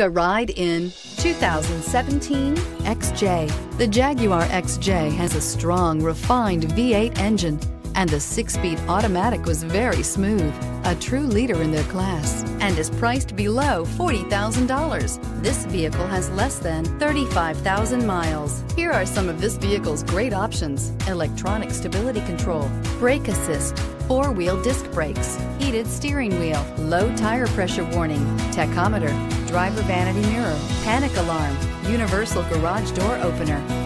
a ride in 2017 XJ. The Jaguar XJ has a strong, refined V8 engine and the six-speed automatic was very smooth, a true leader in their class, and is priced below $40,000. This vehicle has less than 35,000 miles. Here are some of this vehicle's great options. Electronic stability control, brake assist, four-wheel disc brakes, heated steering wheel, low tire pressure warning, tachometer, driver vanity mirror, panic alarm, universal garage door opener,